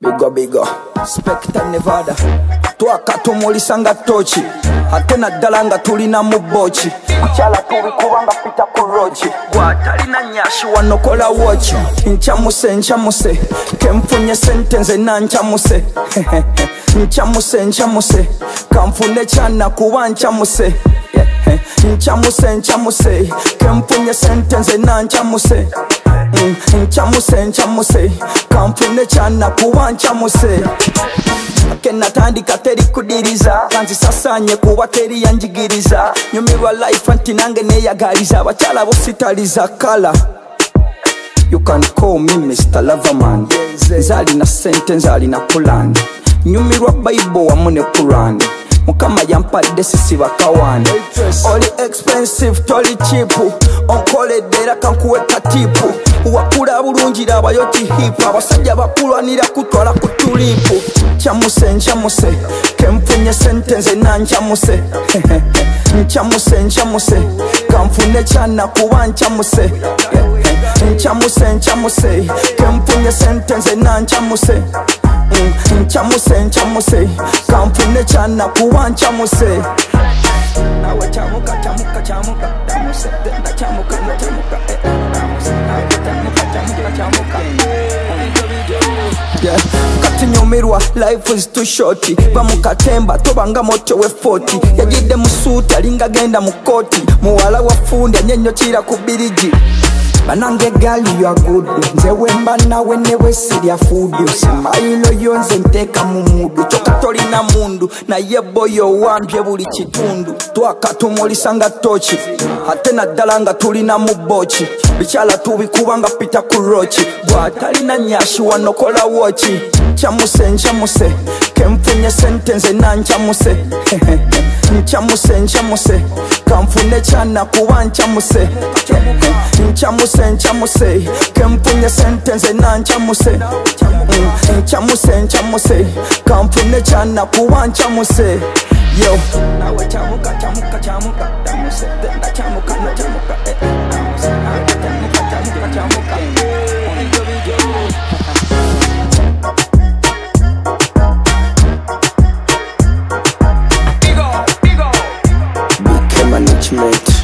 bigo bigo. Specta nevada. Twakatumulisa nga toki ate naddala nga tulina mu boki mukyala tubikuba nga pita ku roki gwatalina nyashi wanokola woki nkyamuse nkyamuse kenfunye sente nze nankyamuse nkyamuse nkyamuse kanfune kyana kuba nkyamuse nkyamuse nkyamuse kenfunye sente nze nankyamuse nkyamuse nkyamuse kanfune kyana kuba nkyamuse kenatandika teri kudiriza. Kanzisasanye kuba teri yanjigiriza nyumirwa life nti nange neyagaliza abakyala bositaliza kala. You can call me Mr. Loverman. Nzalina sente nzalina plan nyumirwa bible wamu ne quran. Mukama yampadde sisibakawani oli expensive toli chipu. Onkoledde era kankuwe katipu wakula bulungi rabayo kihipu abasajja bakulwanira kutwala ku tulipu nkyamuse nkyamuse kenfunye sente nze nankyamuse nkyamuse nkyamuse kanfune kyana kuba nkyamuse nkyamuse nkyamuse kenfunye sente nze nankyamuse nkyamuse nkyamuse kanfune kyana kuba nkyamuse nawe kyamuka kyamuka kyamuka. Tamuse tenda kyamuka no kati nyumirwa life is too short. Bamukatemba tobanga moto we 40 yagidde musuuti alinga genda mu kooti muwala wa fundi anyenyokira ku birigi. Banange gali ya gudu nze wemba nawe newesirya fudu simayilo yo nze nteeka mu mudu. Kyoka tolina mundu naye boyo wambye buli kitundu. Twakatumulisa nga toki ate naddala nga tulina mu boki bikyala tubikuba nga pita ku roki bwatalina nyashi wanokola woki nkyamuse nkyamuse kenfunye sente nze nankyamuse nkyamuse nkyamuse kanfune kyana kuba nkyamuse nkyamuse nkyamuse kenfunye sente nze nankyamuse nkyamuse nkyamuse kanfune kyana kuba nkyamuse yo. Nawe kyamuka kyamuka kyamuka tamuse tenda kyamuka no kyamuka Schmidt.